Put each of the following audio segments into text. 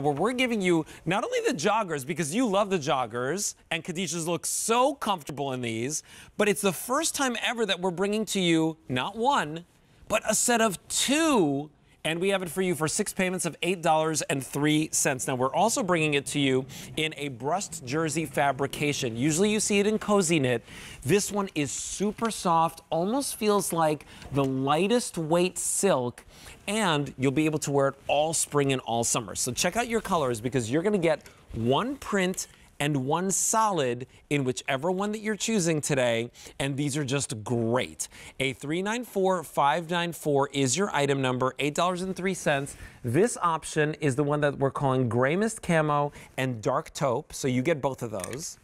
where we're giving you not only the joggers, because you love the joggers, and Khadijah's look so comfortable in these, but it's the first time ever that we're bringing to you not one, but a set of two and we have it for you for six payments of $8.03. Now, we're also bringing it to you in a brushed jersey fabrication. Usually you see it in cozy knit. This one is super soft, almost feels like the lightest weight silk, and you'll be able to wear it all spring and all summer. So check out your colors because you're gonna get one print and one solid in whichever one that you're choosing today. And these are just great. A 394594 is your item number, $8.03. This option is the one that we're calling Gray Mist Camo and Dark Taupe. So you get both of those.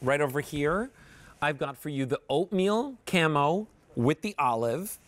Right over here, I've got for you the Oatmeal Camo with the olive.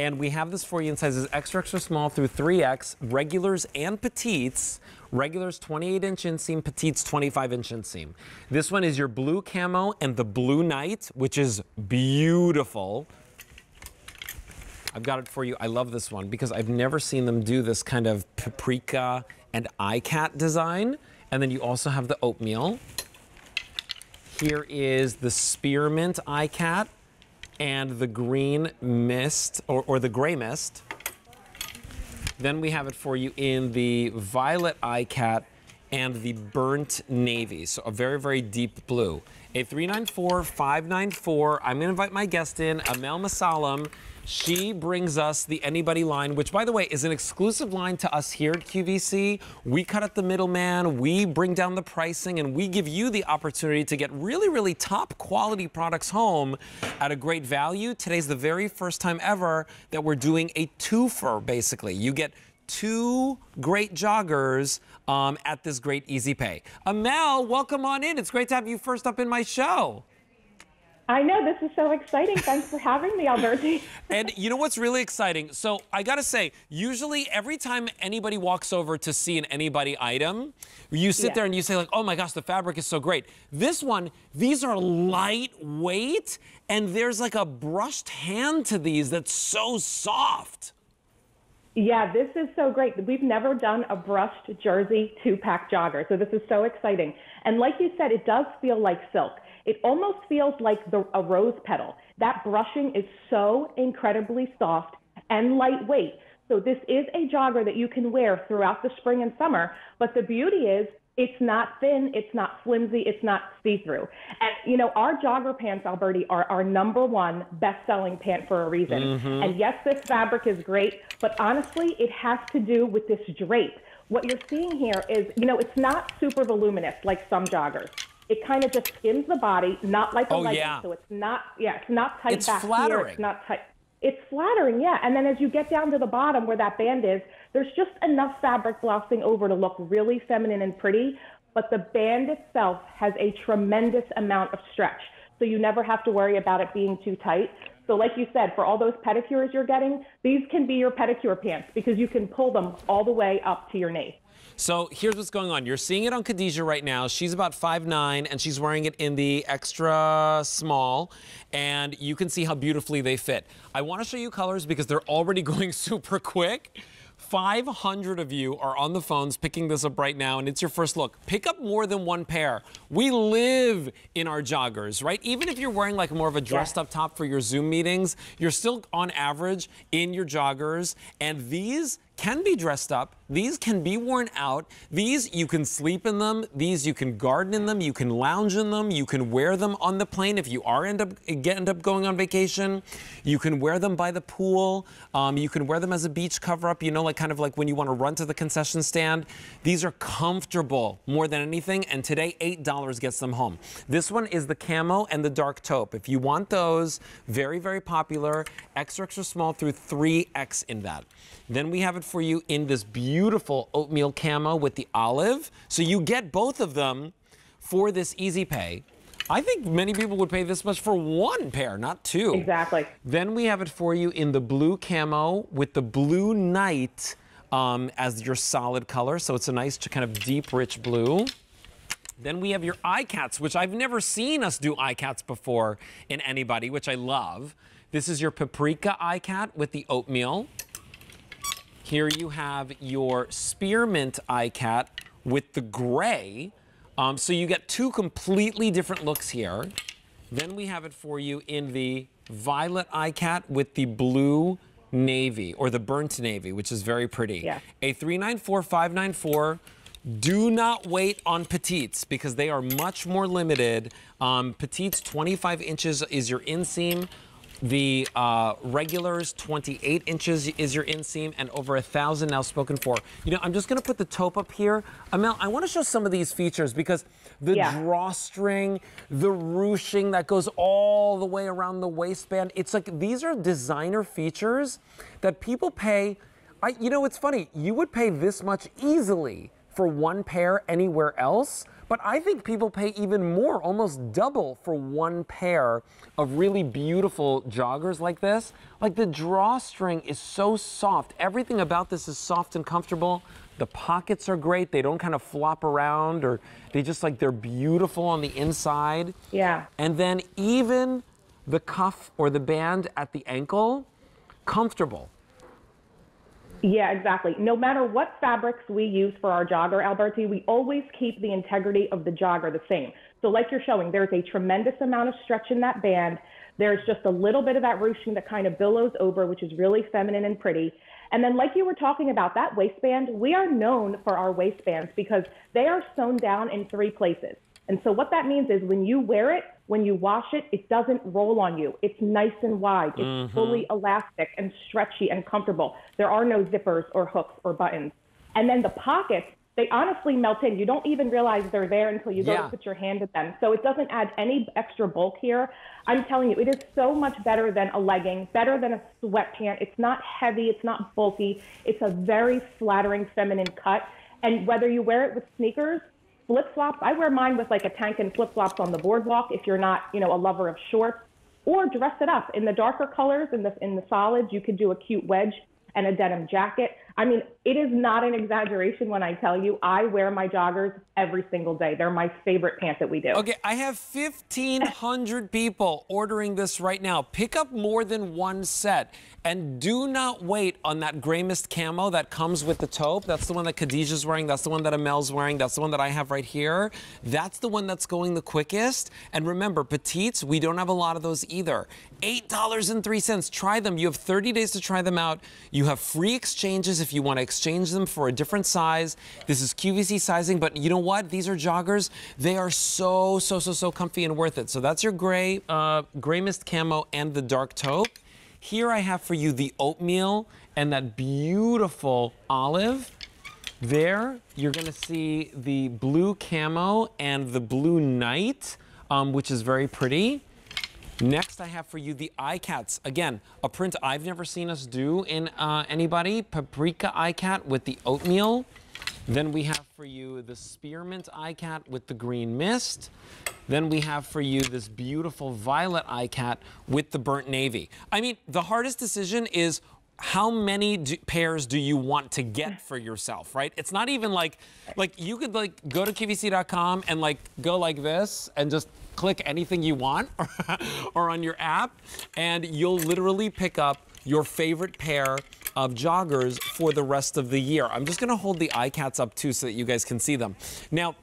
And we have this for you in sizes extra, extra small through 3X, regulars and petites. Regulars 28 inch inseam, petites 25 inch inseam. This one is your blue camo and the blue night, which is beautiful. I've got it for you. I love this one because I've never seen them do this kind of paprika and ikat design. And then you also have the oatmeal. Here is the spearmint ikat and the green mist or, or the gray mist. Then we have it for you in the violet ikat and the burnt navy, so a very, very deep blue. A 394594, I'm gonna invite my guest in, Amel Masalam. She brings us the Anybody line, which by the way is an exclusive line to us here at QVC. We cut out the middleman, we bring down the pricing, and we give you the opportunity to get really, really top quality products home at a great value. Today's the very first time ever that we're doing a twofer, basically. You get two great joggers um, at this great easy pay. Amel, welcome on in. It's great to have you first up in my show. I know this is so exciting. Thanks for having me, Alberti. and you know what's really exciting? So I gotta say, usually every time anybody walks over to see an anybody item, you sit yeah. there and you say like, "Oh my gosh, the fabric is so great." This one, these are lightweight, and there's like a brushed hand to these that's so soft. Yeah, this is so great. We've never done a brushed jersey two pack jogger, so this is so exciting. And like you said, it does feel like silk. It almost feels like the, a rose petal. That brushing is so incredibly soft and lightweight. So this is a jogger that you can wear throughout the spring and summer. But the beauty is it's not thin, it's not flimsy, it's not see-through. And you know, our jogger pants, Alberti, are our number one best-selling pant for a reason. Mm-hmm. And yes, this fabric is great, but honestly, it has to do with this drape. What you're seeing here is, you know, it's not super voluminous like some joggers. It kind of just skims the body, not like a oh, legging. Yeah. So it's not, yeah, it's not tight it's back flattering. here. It's not tight. It's flattering, yeah. And then as you get down to the bottom where that band is, there's just enough fabric blousing over to look really feminine and pretty. But the band itself has a tremendous amount of stretch. So you never have to worry about it being too tight. So, like you said, for all those pedicures you're getting, these can be your pedicure pants because you can pull them all the way up to your knee. So here's what's going on. You're seeing it on Khadijah right now. She's about 5'9", and she's wearing it in the extra small, and you can see how beautifully they fit. I want to show you colors because they're already going super quick. 500 of you are on the phones picking this up right now, and it's your first look. Pick up more than one pair. We live in our joggers, right? Even if you're wearing like more of a dressed up top for your Zoom meetings, you're still on average in your joggers, and these can be dressed up. These can be worn out. These, you can sleep in them. These, you can garden in them. You can lounge in them. You can wear them on the plane if you are end up, end up going on vacation. You can wear them by the pool. Um, you can wear them as a beach cover-up, you know, like kind of like when you want to run to the concession stand. These are comfortable more than anything, and today, $8 gets them home. This one is the camo and the dark taupe. If you want those, very, very popular, extra, extra small through 3X in that. Then we have it for you in this beautiful oatmeal camo with the olive. So you get both of them for this easy pay. I think many people would pay this much for one pair, not two. Exactly. Then we have it for you in the blue camo with the blue night um, as your solid color. So it's a nice kind of deep, rich blue. Then we have your ikats, which I've never seen us do ikats before in anybody, which I love. This is your paprika ikat with the oatmeal. Here you have your spearmint ikat with the gray. Um, so you get two completely different looks here. Then we have it for you in the violet ikat with the blue navy or the burnt navy, which is very pretty. Yeah. A 394594. Do not wait on petites because they are much more limited. Um, petites 25 inches is your inseam. The uh, regulars 28 inches is your inseam and over a thousand now spoken for. You know, I'm just gonna put the taupe up here. Amel, I wanna show some of these features because the Yeah. drawstring, the ruching that goes all the way around the waistband. It's like these are designer features that people pay. I, you know, it's funny. You would pay this much easily for one pair anywhere else, but I think people pay even more, almost double, for one pair of really beautiful joggers like this. Like the drawstring is so soft. Everything about this is soft and comfortable. The pockets are great. They don't kind of flop around or they just like they're beautiful on the inside. Yeah. And then even the cuff or the band at the ankle, comfortable. Yeah, exactly. No matter what fabrics we use for our jogger, Alberti, we always keep the integrity of the jogger the same. So, like you're showing, there's a tremendous amount of stretch in that band. There's just a little bit of that ruching that kind of billows over, which is really feminine and pretty. And then, like you were talking about, that waistband, we are known for our waistbands because they are sewn down in three places. And so, what that means is when you wear it, when you wash it, it doesn't roll on you. It's nice and wide. It's mm-hmm. fully elastic and stretchy and comfortable. There are no zippers or hooks or buttons. And then the pockets, they honestly melt in. You don't even realize they're there until you go Yeah. to put your hand at them. So it doesn't add any extra bulk here. I'm telling you, it is so much better than a legging, better than a sweatpant. It's not heavy, it's not bulky. It's a very flattering feminine cut. And whether you wear it with sneakers, flip flops, I wear mine with like a tank and flip flops on the boardwalk if you're not, you know, a lover of shorts, or dress it up in the darker colors in the in the solids. You could do a cute wedge and a denim jacket. I mean, it is not an exaggeration when I tell you I wear my joggers every single day. They're my favorite pants that we do. Okay, I have 1,500 people ordering this right now. Pick up more than one set. And do not wait on that gray mist camo that comes with the taupe. That's the one that Khadijah's wearing. That's the one that Amel's wearing. That's the one that I have right here. That's the one that's going the quickest. And remember, petites, we don't have a lot of those either. $8.03. Try them. You have 30 days to try them out. You have free exchanges if you want to exchange them for a different size. This is QVC sizing, but you know what? These are joggers. They are so, so, so, so comfy and worth it. So that's your gray, uh, gray mist camo and the dark taupe. Here I have for you the oatmeal and that beautiful olive. There, you're gonna see the blue camo and the blue night, um, which is very pretty. I have for you the ikats. Again, a print I've never seen us do in uh, anybody. Paprika ikat with the oatmeal. Then we have for you the spearmint ikat with the green mist. Then we have for you this beautiful violet ikat with the burnt navy. I mean, the hardest decision is how many do, pairs do you want to get for yourself, right? It's not even like, like you could like go to QVC.com and like go like this and just click anything you want or on your app and you'll literally pick up your favorite pair of joggers for the rest of the year. I'm just gonna hold the ikats up too so that you guys can see them. Now,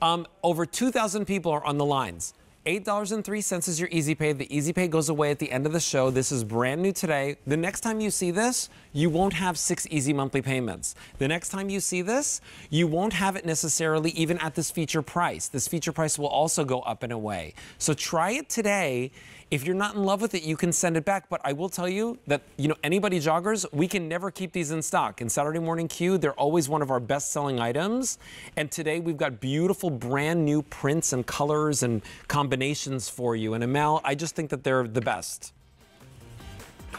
um, over 2,000 people are on the lines. $8.03 is your Easy Pay. The Easy Pay goes away at the end of the show. This is brand new today. The next time you see this, you won't have six easy monthly payments. The next time you see this, you won't have it necessarily even at this feature price. This feature price will also go up and away. So try it today. If you're not in love with it, you can send it back. But I will tell you that, you know, anybody joggers, we can never keep these in stock. In Saturday Morning Q, they're always one of our best selling items. And today we've got beautiful brand new prints and colors and combinations for you. And Amel, I just think that they're the best.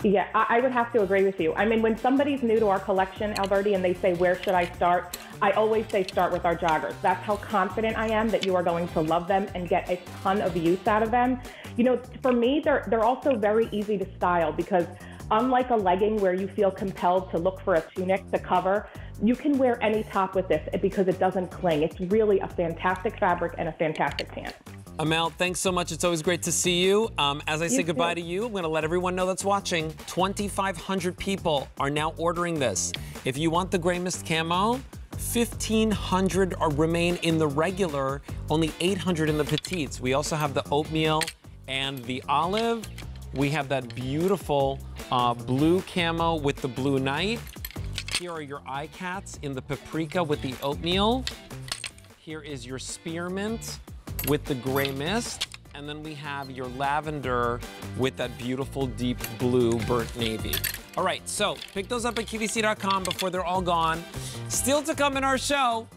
Yeah, I, I would have to agree with you. I mean, when somebody's new to our collection, Alberti, and they say, where should I start? I always say start with our joggers. That's how confident I am that you are going to love them and get a ton of use out of them. You know, for me, they're, they're also very easy to style because unlike a legging where you feel compelled to look for a tunic to cover, you can wear any top with this because it doesn't cling. It's really a fantastic fabric and a fantastic pant. Amel, thanks so much. It's always great to see you. Um, as I say You goodbye to you, I'm going to let everyone know that's watching. 2,500 people are now ordering this. If you want the Gray Mist Camo, 1,500 are remain in the regular, only 800 in the petites. We also have the oatmeal and the olive. We have that beautiful uh, blue camo with the blue night. Here are your ikats in the paprika with the oatmeal. Here is your spearmint with the gray mist. And then we have your lavender with that beautiful deep blue burnt navy. All right, so pick those up at QVC.com before they're all gone. Still to come in our show,